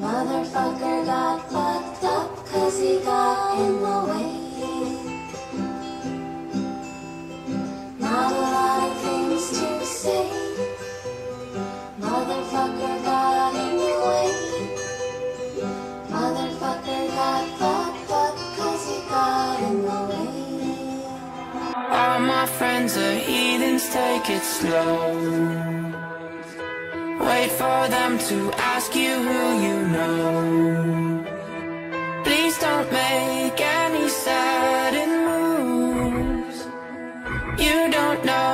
Motherfucker got fucked up cause he got in the way. Not a lot of things to say. Motherfucker got in the way. Motherfucker got fucked he got in the way. All my friends are heathens, take it slow. Wait for them to ask you who you know. Please don't make any sudden moves. You don't know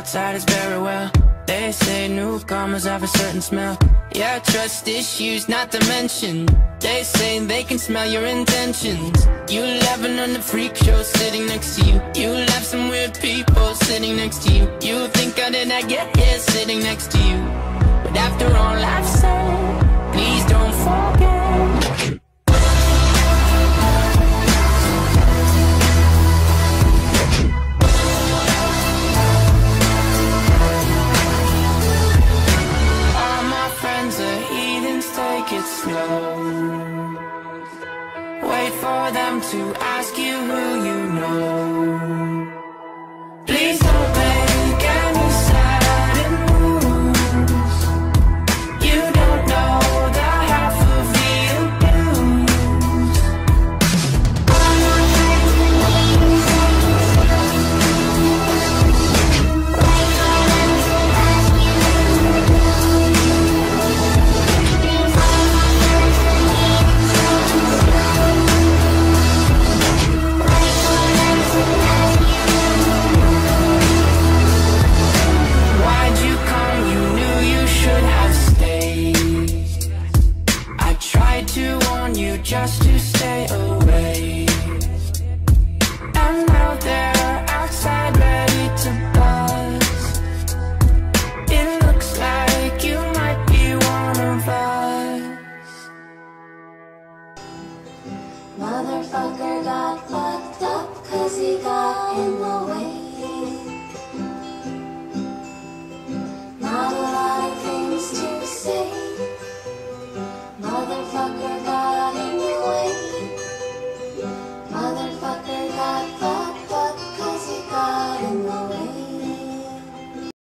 With outsiders very well. They say newcomers have a certain smell. Yeah, trust issues not to mention. They say they can smell your intentions. You laughing on the freak show sitting next to you. You laugh some weird people sitting next to you. You think how did I get here sitting next to you? But after all it slow. Wait for them to ask you you motherfucker got fucked up cause he got in the way. Not